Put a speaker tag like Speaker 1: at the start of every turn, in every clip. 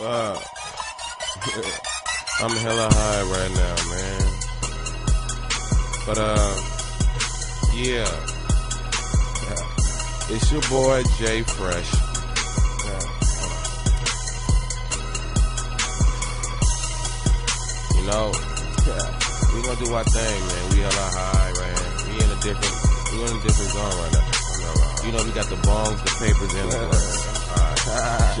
Speaker 1: Fuck. I'm hella high right now, man. But uh, yeah, it's your boy Jay Fresh. You know, we gonna do our thing, man. We hella high, man. We in a different, we in a different zone right now. You know, we got the bongs, the papers, and the blunts.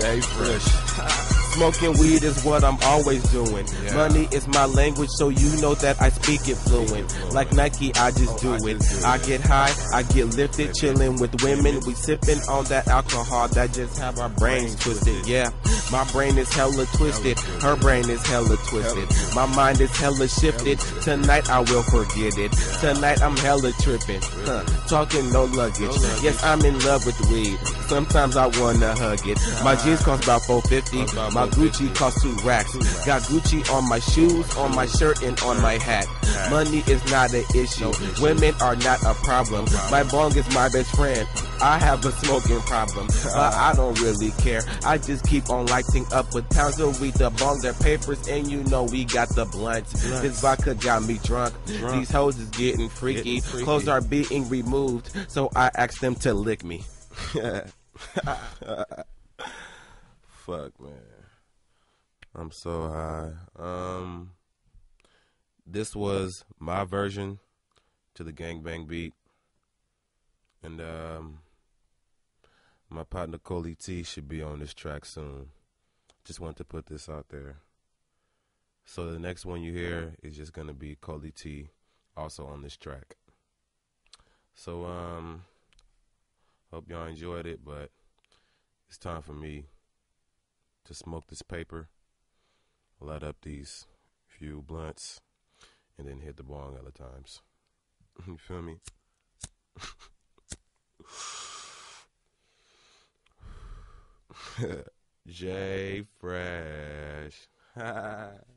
Speaker 1: Jay Fresh.
Speaker 2: Smoking weed is what I'm always doing.
Speaker 1: Yeah.
Speaker 2: Money is my language, so you know that I speak it fluent. Like Nike, I just do it. I get high, I get lifted, chilling with women. We sipping on that alcohol that just have our brains twisted. Yeah, my brain is hella twisted. Her brain is hella twisted. My mind is hella shifted. Tonight I will forget it. Tonight I'm hella tripping. Huh. Talking no luggage. Yes, I'm in love with weed. Sometimes I wanna hug it. My jeans cost about 450. My Gucci cost two racks. Got Gucci on my shoes, on my shirt, and on my hat. Money is not an issue. Women are not a problem. My bong is my best friend. I have a smoking problem, but I don't really care. I just keep on lighting up with pounds of weed, the bong, their papers, and you know we got the blunts. This vodka got me drunk. These hoes is getting freaky.
Speaker 1: Getting freaky.
Speaker 2: Clothes are being removed, so I asked them to lick me.
Speaker 1: Fuck, man. I'm so high. Um, this was my version to the gangbang beat, and um, my partner Coley T should be on this track soon. Just want to put this out there. So the next one you hear is just gonna be Coley T, also on this track. So um, hope y'all enjoyed it, but it's time for me to smoke this paper, light up these few blunts, and then hit the bong other times. you feel me? Jay Fresh.